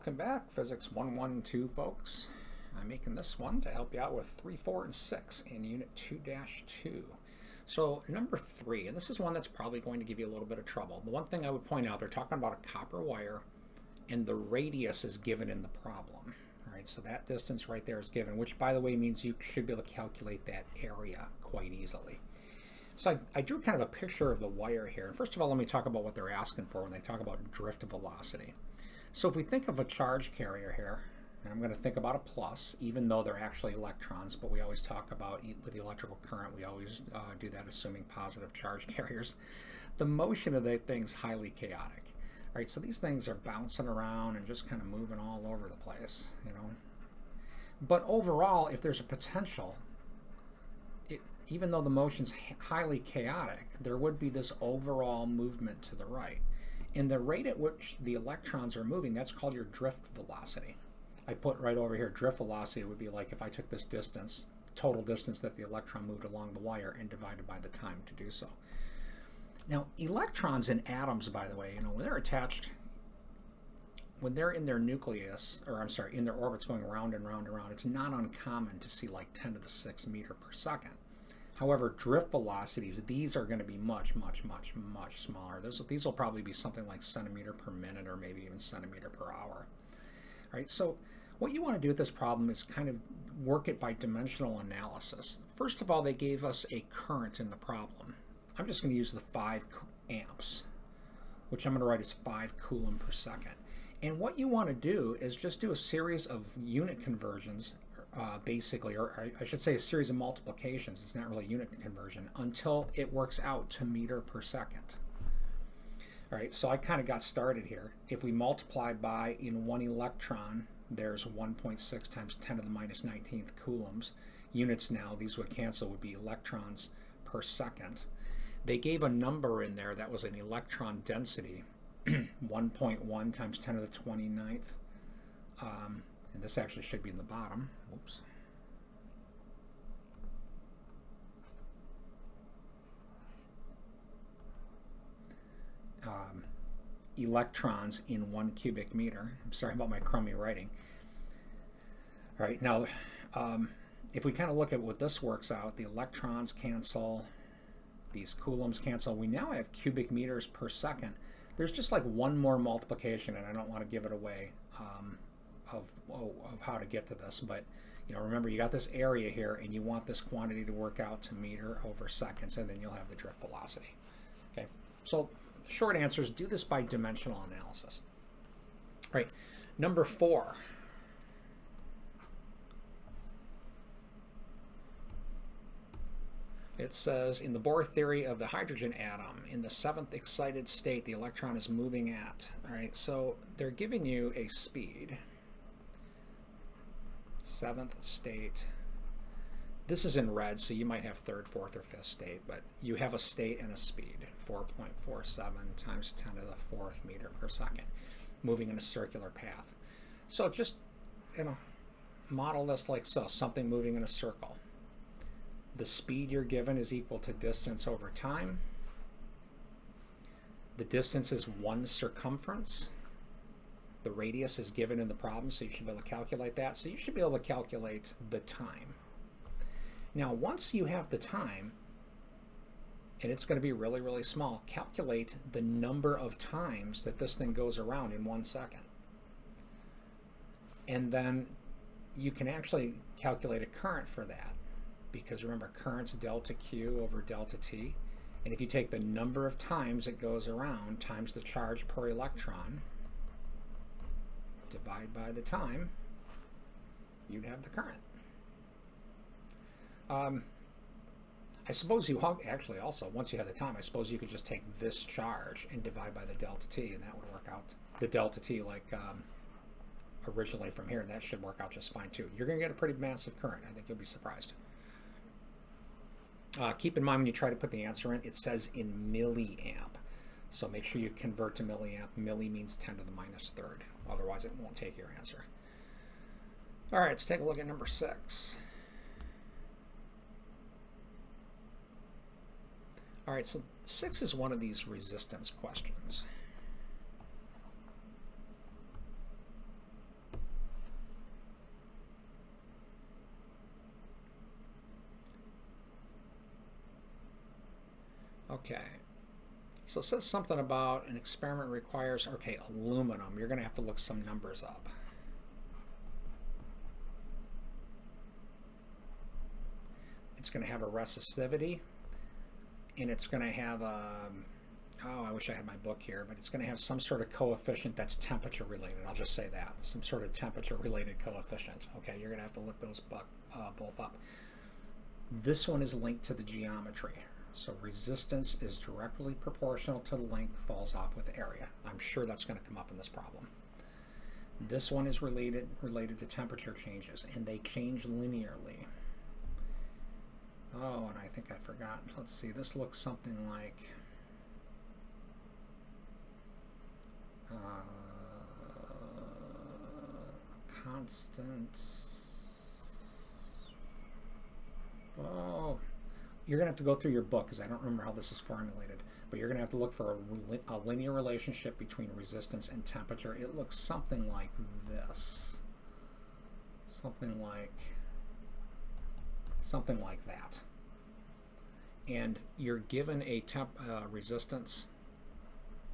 Welcome back, Physics 112 folks. I'm making this one to help you out with 3, 4, and 6 in Unit 2-2. So number 3, and this is one that's probably going to give you a little bit of trouble. The one thing I would point out, they're talking about a copper wire, and the radius is given in the problem. All right, so that distance right there is given, which by the way means you should be able to calculate that area quite easily. So I, I, drew kind of a picture of the wire here. And first of all, let me talk about what they're asking for when they talk about drift velocity. So if we think of a charge carrier here, and I'm going to think about a plus, even though they're actually electrons, but we always talk about, with the electrical current, we always uh, do that assuming positive charge carriers. The motion of the thing's highly chaotic. Right, so these things are bouncing around and just kind of moving all over the place, you know. But overall, if there's a potential, it, even though the motion's highly chaotic, there would be this overall movement to the right. And the rate at which the electrons are moving, that's called your drift velocity. I put right over here, drift velocity would be like if I took this distance, total distance that the electron moved along the wire and divided by the time to do so. Now, electrons in atoms, by the way, you know, when they're attached, when they're in their nucleus, or I'm sorry, in their orbits going round and round and round, it's not uncommon to see like 10 to the 6 meter per second. However, drift velocities, these are going to be much, much, much, much smaller. These will probably be something like centimeter per minute or maybe even centimeter per hour. All right, so what you want to do with this problem is kind of work it by dimensional analysis. First of all, they gave us a current in the problem. I'm just going to use the 5 amps, which I'm going to write as 5 coulomb per second. And what you want to do is just do a series of unit conversions uh, basically, or I should say a series of multiplications, it's not really unit conversion, until it works out to meter per second. All right, so I kind of got started here. If we multiply by in one electron, there's 1.6 times 10 to the minus 19th coulombs. Units now, these would cancel, would be electrons per second. They gave a number in there that was an electron density, 1.1 times 10 to the 29th. Um, and this actually should be in the bottom. Whoops. Um, electrons in one cubic meter. I'm sorry about my crummy writing. All right, now um, if we kind of look at what this works out, the electrons cancel, these coulombs cancel. We now have cubic meters per second. There's just like one more multiplication, and I don't want to give it away. Um, of, oh, of how to get to this, but you know, remember you got this area here and you want this quantity to work out to meter over seconds and then you'll have the drift velocity. Okay, so short answer is do this by dimensional analysis. All right, number four. It says, in the Bohr theory of the hydrogen atom, in the seventh excited state, the electron is moving at. All right, so they're giving you a speed seventh state. This is in red, so you might have third, fourth, or fifth state, but you have a state and a speed, 4.47 times 10 to the fourth meter per second, moving in a circular path. So just, you know, model this like so, something moving in a circle. The speed you're given is equal to distance over time. The distance is one circumference. The radius is given in the problem, so you should be able to calculate that. So you should be able to calculate the time. Now, once you have the time, and it's going to be really, really small, calculate the number of times that this thing goes around in one second. And then you can actually calculate a current for that because remember, current's delta Q over delta T. And if you take the number of times it goes around times the charge per electron, divide by the time, you'd have the current. Um, I suppose you actually also, once you have the time, I suppose you could just take this charge and divide by the delta t, and that would work out the delta t like um, originally from here, and that should work out just fine too. You're going to get a pretty massive current. I think you'll be surprised. Uh, keep in mind when you try to put the answer in, it says in milliamp. So make sure you convert to milliamp. Milli means 10 to the minus third. Otherwise, it won't take your answer. All right, let's take a look at number six. All right, so six is one of these resistance questions. Okay, so it says something about an experiment requires, okay, aluminum. You're going to have to look some numbers up. It's going to have a resistivity, and it's going to have a, oh, I wish I had my book here, but it's going to have some sort of coefficient that's temperature related. I'll just say that. Some sort of temperature related coefficient. Okay, you're going to have to look those uh, both up. This one is linked to the geometry. So resistance is directly proportional to the length falls off with area. I'm sure that's going to come up in this problem. This one is related related to temperature changes, and they change linearly. Oh, and I think I forgot. Let's see. This looks something like uh, constant. Oh, you're going to have to go through your book because I don't remember how this is formulated. But you're going to have to look for a, a, linear relationship between resistance and temperature. It looks something like this. Something like something like that. And you're given a temp uh, resistance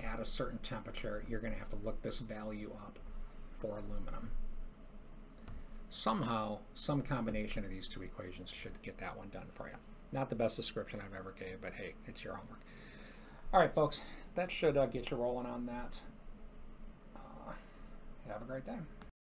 at a certain temperature. You're going to have to look this value up for aluminum. Somehow, some combination of these two equations should get that one done for you. Not the best description I've ever gave, but hey, it's your homework. All right, folks, that should uh, get you rolling on that. Uh, have a great day.